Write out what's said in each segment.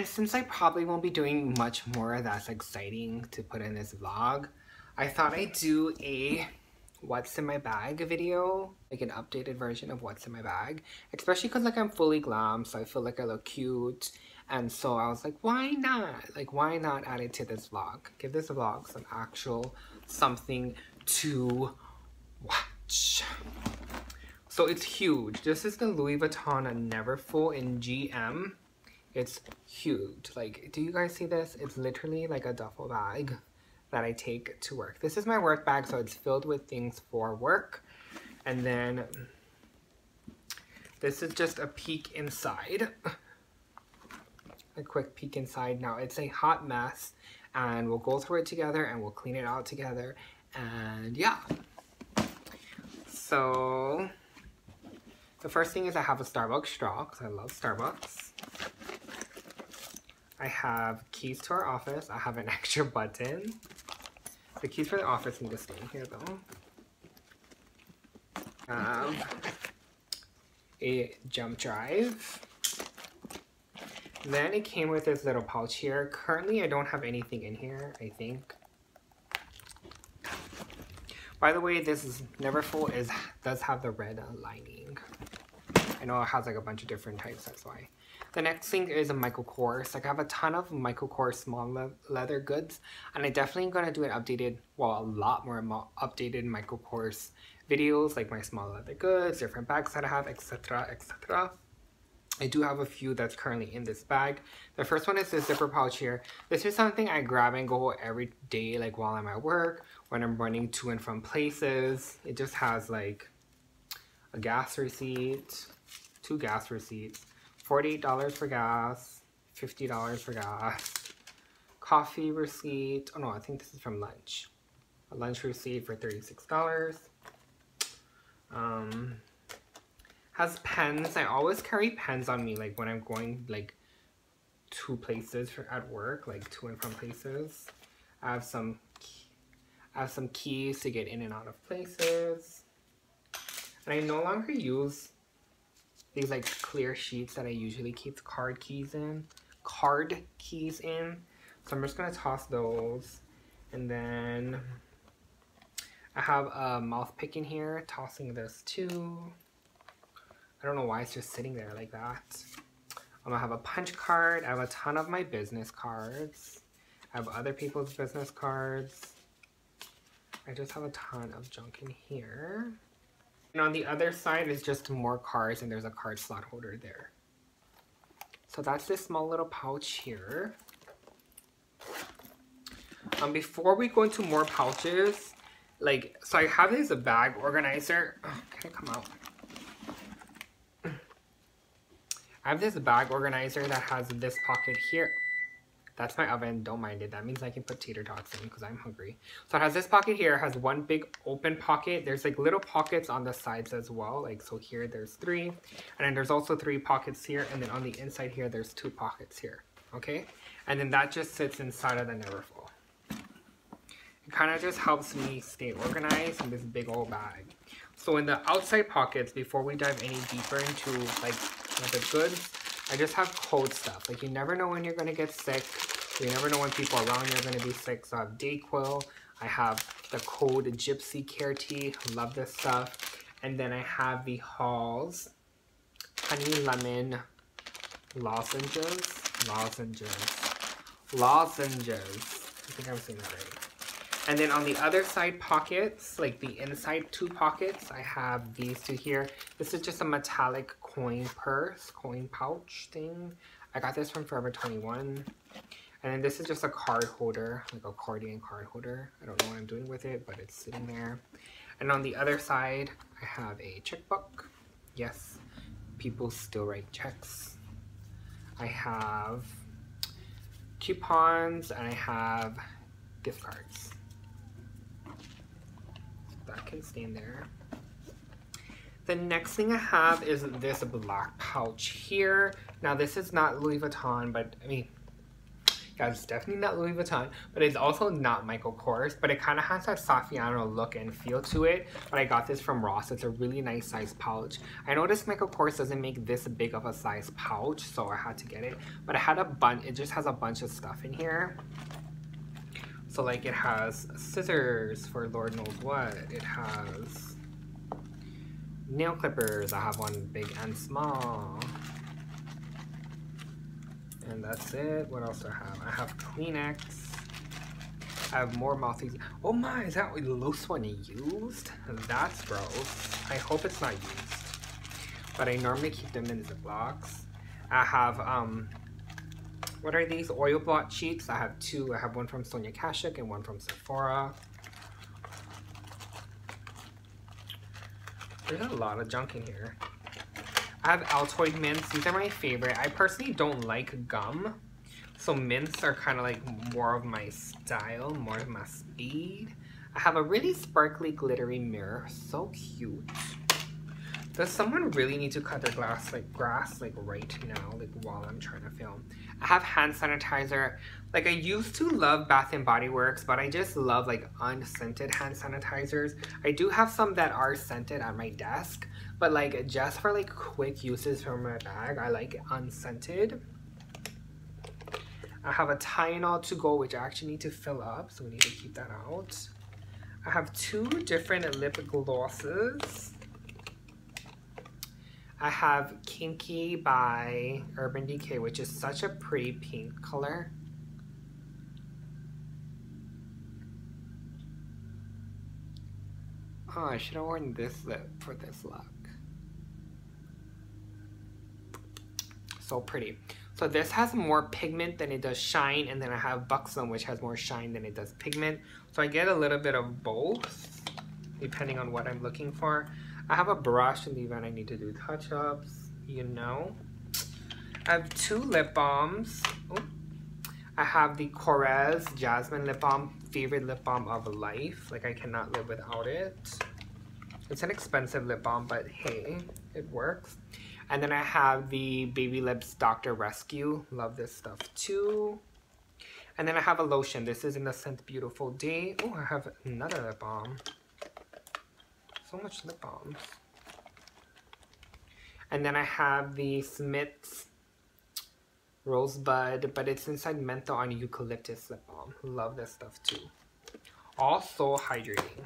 And since I probably won't be doing much more that's exciting to put in this vlog, I thought I'd do a what's in my bag video, like an updated version of what's in my bag, especially because like I'm fully glam, so I feel like I look cute. And so I was like, why not? Like, why not add it to this vlog? Give this vlog some actual something to watch. So it's huge. This is the Louis Vuitton uh, Neverfull in GM. It's huge. Like, do you guys see this? It's literally like a duffel bag that I take to work. This is my work bag, so it's filled with things for work. And then this is just a peek inside. A quick peek inside. Now, it's a hot mess, and we'll go through it together, and we'll clean it out together. And yeah. So, the first thing is I have a Starbucks straw, because I love Starbucks. I have keys to our office. I have an extra button. The keys for the office need to stay in here though. Um, a jump drive. Then it came with this little pouch here. Currently, I don't have anything in here, I think. By the way, this is Neverfull is does have the red lining. I know it has like a bunch of different types, that's why. The next thing is a Michael Kors. Like I have a ton of Michael Kors small le leather goods and I definitely gonna do an updated, well a lot more updated Michael Kors videos like my small leather goods, different bags that I have, etc, etc. I do have a few that's currently in this bag. The first one is this zipper pouch here. This is something I grab and go every day like while I'm at work, when I'm running to and from places. It just has like a gas receipt, two gas receipts, $48 for gas, $50 for gas, coffee receipt, oh no, I think this is from lunch. A lunch receipt for $36. Um, has pens. I always carry pens on me, like when I'm going like to places for, at work, like to and from places. I have some, I have some keys to get in and out of places. And I no longer use these like clear sheets that I usually keep card keys in, card keys in. So I'm just gonna toss those. And then I have a mouth pick in here, tossing this too. I don't know why it's just sitting there like that. Um, I'm gonna have a punch card. I have a ton of my business cards. I have other people's business cards. I just have a ton of junk in here. And on the other side is just more cards and there's a card slot holder there. So that's this small little pouch here. Um, before we go into more pouches, like, so I have this bag organizer. Can it come out? I have this bag organizer that has this pocket here. That's my oven. Don't mind it. That means I can put tater tots in because I'm hungry. So it has this pocket here. It has one big open pocket. There's like little pockets on the sides as well. Like so here there's three. And then there's also three pockets here. And then on the inside here there's two pockets here. Okay? And then that just sits inside of the Neverfull. It kind of just helps me stay organized in this big old bag. So in the outside pockets, before we dive any deeper into like the goods, I just have cold stuff. Like you never know when you're gonna get sick. You never know when people around you are gonna be sick. So I have Dayquil. I have the cold Gypsy Care Tea. Love this stuff. And then I have the Halls Honey Lemon Lozenges. Lozenges. Lozenges. I think I'm saying that right. And then on the other side pockets, like the inside two pockets, I have these two here. This is just a metallic coin purse, coin pouch thing. I got this from Forever 21. And then this is just a card holder, like a accordion card holder. I don't know what I'm doing with it, but it's sitting there. And on the other side, I have a checkbook. Yes, people still write checks. I have coupons and I have gift cards. Can stand there. The next thing I have is this black pouch here. Now this is not Louis Vuitton, but I mean, yeah, it's definitely not Louis Vuitton, but it's also not Michael Kors, but it kind of has that Saffiano look and feel to it. But I got this from Ross. It's a really nice size pouch. I noticed Michael Kors doesn't make this big of a size pouch, so I had to get it. But it had a bunch, it just has a bunch of stuff in here. So like it has scissors for Lord knows what. It has nail clippers. I have one big and small. And that's it. What else do I have? I have Kleenex. I have more mouthies. Oh my, is that Los one used? That's gross. I hope it's not used. But I normally keep them in Ziplocs. I have, um, what are these? Oil blot cheeks. I have two. I have one from Sonia Kashuk and one from Sephora. There's a lot of junk in here. I have Altoid mints. These are my favorite. I personally don't like gum. So mints are kind of like more of my style, more of my speed. I have a really sparkly glittery mirror. So cute. Does someone really need to cut their glass like grass like right now, like while I'm trying to film? I have hand sanitizer. Like I used to love Bath and Body Works, but I just love like unscented hand sanitizers. I do have some that are scented at my desk, but like just for like quick uses from my bag, I like unscented. I have a Tylenol to go, which I actually need to fill up, so we need to keep that out. I have two different lip glosses. I have Kinky by Urban Decay, which is such a pretty pink color. Oh, I should have worn this lip for this look. So pretty. So this has more pigment than it does shine, and then I have Buxom, which has more shine than it does pigment. So I get a little bit of both, depending on what I'm looking for. I have a brush in the event I need to do touch-ups, you know. I have two lip balms. Ooh. I have the Korres Jasmine Lip Balm, favorite lip balm of life. Like I cannot live without it. It's an expensive lip balm, but hey, it works. And then I have the Baby Lips Dr. Rescue. Love this stuff too. And then I have a lotion. This is in the scent Beautiful Day. Oh, I have another lip balm. So much lip balms. And then I have the Smith's Rosebud, but it's inside menthol and eucalyptus lip balm. Love this stuff too. Also hydrating.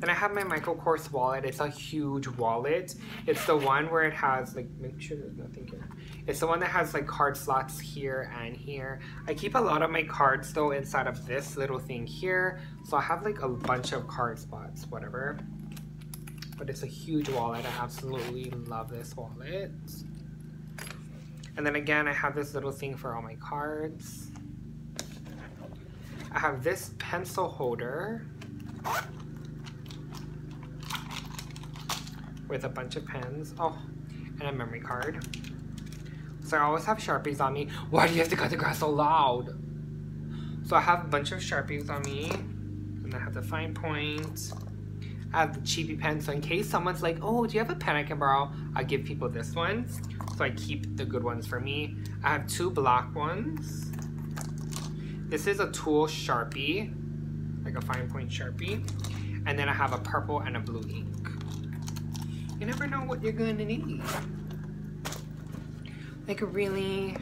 Then I have my Michael Kors wallet. It's a huge wallet. It's the one where it has like, make sure there's nothing here. It's the one that has like card slots here and here. I keep a lot of my cards though inside of this little thing here. So I have like a bunch of card spots, whatever. But it's a huge wallet. I absolutely love this wallet. And then again, I have this little thing for all my cards. I have this pencil holder with a bunch of pens. Oh, and a memory card. So I always have Sharpies on me. Why do you have to cut the grass so loud? So I have a bunch of Sharpies on me. And I have the fine point. I have the cheapy pen. So in case someone's like, oh, do you have a pen I can borrow? I give people this one. So I keep the good ones for me. I have two black ones. This is a tool Sharpie. Like a fine point Sharpie. And then I have a purple and a blue ink. You never know what you're going to need. Like really.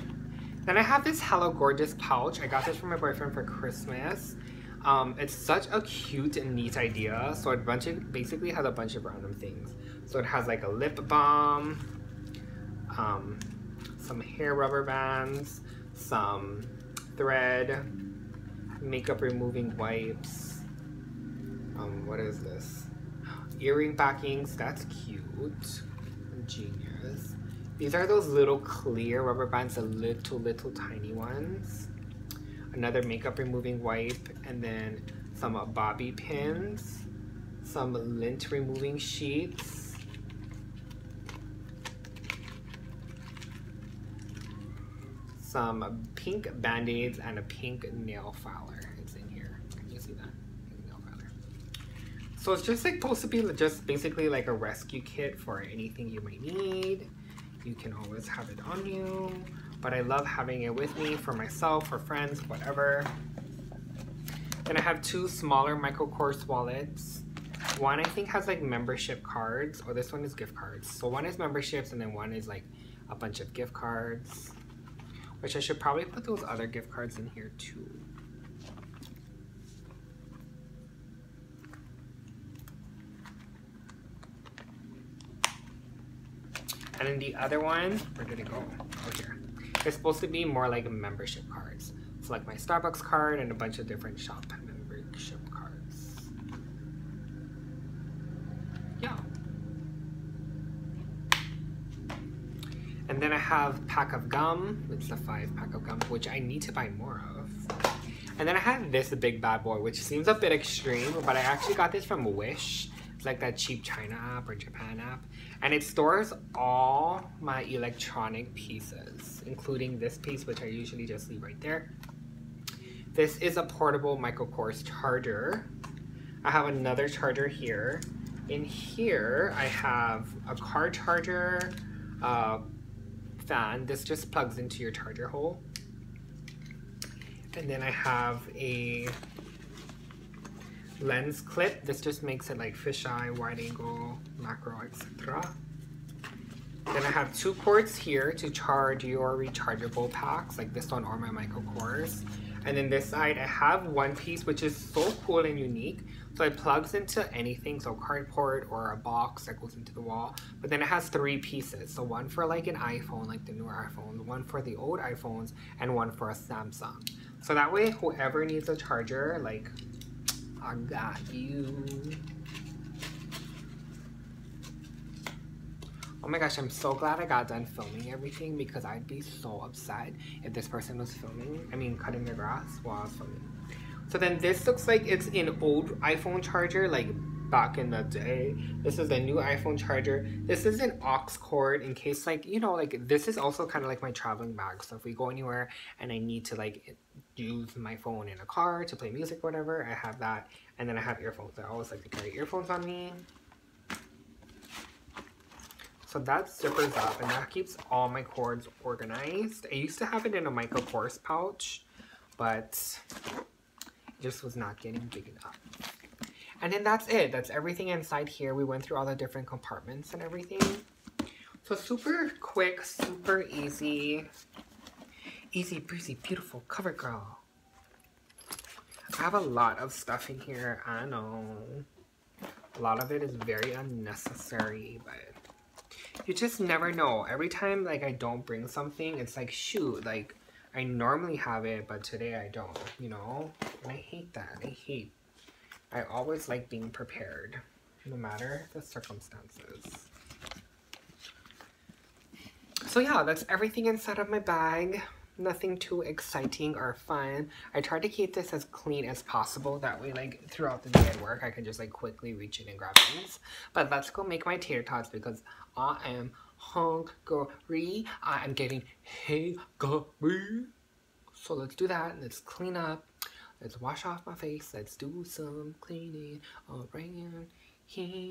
Then I have this Hello Gorgeous pouch. I got this from my boyfriend for Christmas. Um, it's such a cute and neat idea. So it bunch of, basically has a bunch of random things. So it has like a lip balm, um, some hair rubber bands, some thread, makeup removing wipes. Um, what is this? Earring backings. That's cute. Genius. These are those little clear rubber bands, the little, little tiny ones. Another makeup removing wipe, and then some bobby pins, some lint removing sheets, some pink band-aids, and a pink nail filer. It's in here. Can you see that? Nail filer. So it's just like supposed to be just basically like a rescue kit for anything you might need. You can always have it on you. but I love having it with me for myself, for friends, whatever. Then I have two smaller Michael Kors wallets. One I think has like membership cards, or this one is gift cards. So one is memberships and then one is like a bunch of gift cards. Which I should probably put those other gift cards in here too. And then the other one, where did it go? Oh, here. It's supposed to be more like membership cards. It's like my Starbucks card and a bunch of different shop membership cards. Yeah. And then I have pack of gum. It's the five pack of gum, which I need to buy more of. And then I have this big bad boy, which seems a bit extreme, but I actually got this from Wish. Like that cheap China app or Japan app. And it stores all my electronic pieces, including this piece, which I usually just leave right there. This is a portable Michael Kors charger. I have another charger here. In here, I have a car charger, fan. This just plugs into your charger hole. And then I have a lens clip. This just makes it like fisheye, wide angle, macro, etc. Then I have two cords here to charge your rechargeable packs, like this one or my Michael Kors. And then this side, I have one piece, which is so cool and unique. So it plugs into anything, so a cardboard or a box that goes into the wall. But then it has three pieces. So one for like an iPhone, like the newer iPhones, one for the old iPhones, and one for a Samsung. So that way, whoever needs a charger, like I got you. Oh my gosh, I'm so glad I got done filming everything because I'd be so upset if this person was filming, I mean cutting the grass while I was filming. So then this looks like it's an old iPhone charger, like back in the day. This is a new iPhone charger. This is an aux cord in case like, you know, like this is also kind of like my traveling bag. So if we go anywhere and I need to like use my phone in a car to play music or whatever, I have that. And then I have earphones. I always like to carry earphones on me. So that zippers up and that keeps all my cords organized. I used to have it in a Michael Kors pouch, but it just was not getting big enough. And then that's it. That's everything inside here. We went through all the different compartments and everything. So super quick, super easy. Easy breezy, beautiful cover girl. I have a lot of stuff in here. I know. A lot of it is very unnecessary, but you just never know. Every time like I don't bring something, it's like shoot, like I normally have it, but today I don't, you know? And I hate that. I hate. I always like being prepared, no matter the circumstances. So yeah, that's everything inside of my bag. Nothing too exciting or fun. I try to keep this as clean as possible. That way, like, throughout the day at work, I can just, like, quickly reach in and grab things. But let's go make my tater tots because I am hungry. I am getting hungry. So let's do that. Let's clean up. Let's wash off my face. Let's do some cleaning around here.